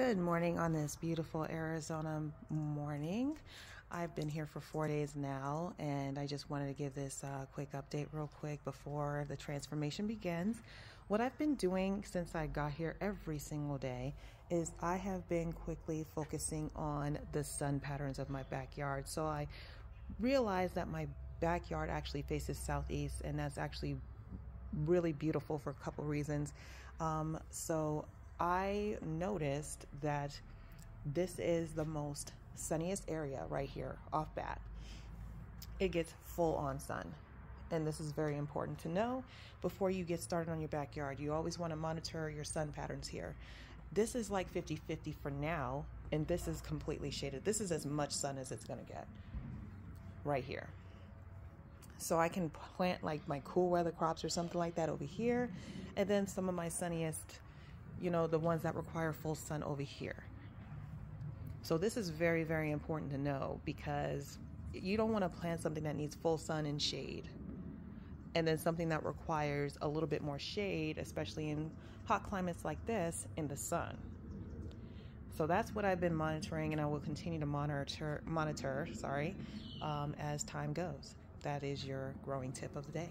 Good morning on this beautiful Arizona morning. I've been here for four days now, and I just wanted to give this uh, quick update, real quick, before the transformation begins. What I've been doing since I got here every single day is I have been quickly focusing on the sun patterns of my backyard. So I realized that my backyard actually faces southeast, and that's actually really beautiful for a couple reasons. Um, so I noticed that this is the most sunniest area right here off bat. It gets full on sun. And this is very important to know before you get started on your backyard. You always want to monitor your sun patterns here. This is like 50 50 for now, and this is completely shaded. This is as much sun as it's going to get right here. So I can plant like my cool weather crops or something like that over here, and then some of my sunniest you know, the ones that require full sun over here. So this is very, very important to know because you don't want to plant something that needs full sun and shade. And then something that requires a little bit more shade, especially in hot climates like this, in the sun. So that's what I've been monitoring and I will continue to monitor, monitor sorry, um, as time goes. That is your growing tip of the day.